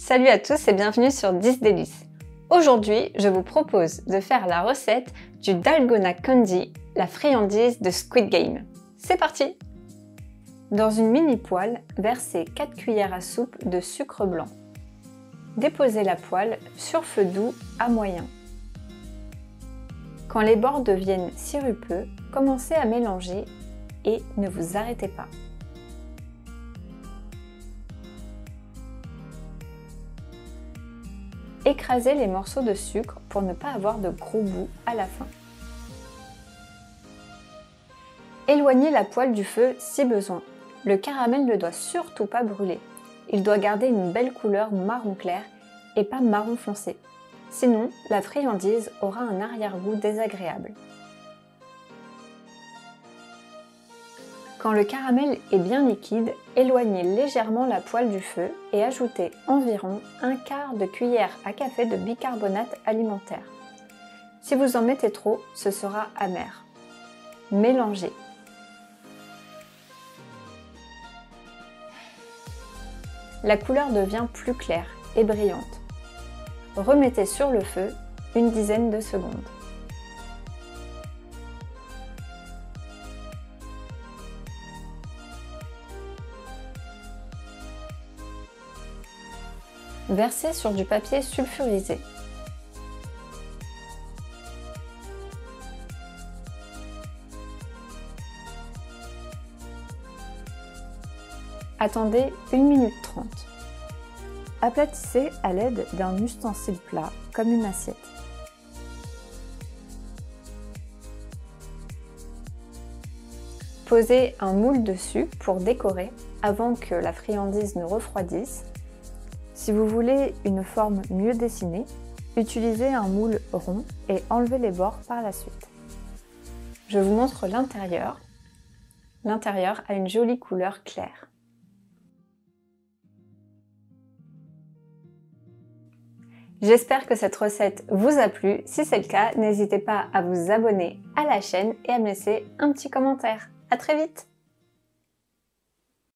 Salut à tous et bienvenue sur 10 délices. Aujourd'hui, je vous propose de faire la recette du Dalgona Candy, la friandise de Squid Game. C'est parti Dans une mini poêle, versez 4 cuillères à soupe de sucre blanc. Déposez la poêle sur feu doux à moyen. Quand les bords deviennent sirupeux, commencez à mélanger et ne vous arrêtez pas. Écrasez les morceaux de sucre pour ne pas avoir de gros bouts à la fin. Éloignez la poêle du feu si besoin. Le caramel ne doit surtout pas brûler. Il doit garder une belle couleur marron clair et pas marron foncé. Sinon, la friandise aura un arrière-goût désagréable. Quand le caramel est bien liquide, éloignez légèrement la poêle du feu et ajoutez environ un quart de cuillère à café de bicarbonate alimentaire. Si vous en mettez trop, ce sera amer. Mélangez. La couleur devient plus claire et brillante. Remettez sur le feu une dizaine de secondes. Versez sur du papier sulfurisé. Attendez 1 minute 30. Aplatissez à l'aide d'un ustensile plat comme une assiette. Posez un moule dessus pour décorer avant que la friandise ne refroidisse si vous voulez une forme mieux dessinée, utilisez un moule rond et enlevez les bords par la suite. Je vous montre l'intérieur. L'intérieur a une jolie couleur claire. J'espère que cette recette vous a plu. Si c'est le cas, n'hésitez pas à vous abonner à la chaîne et à me laisser un petit commentaire. A très vite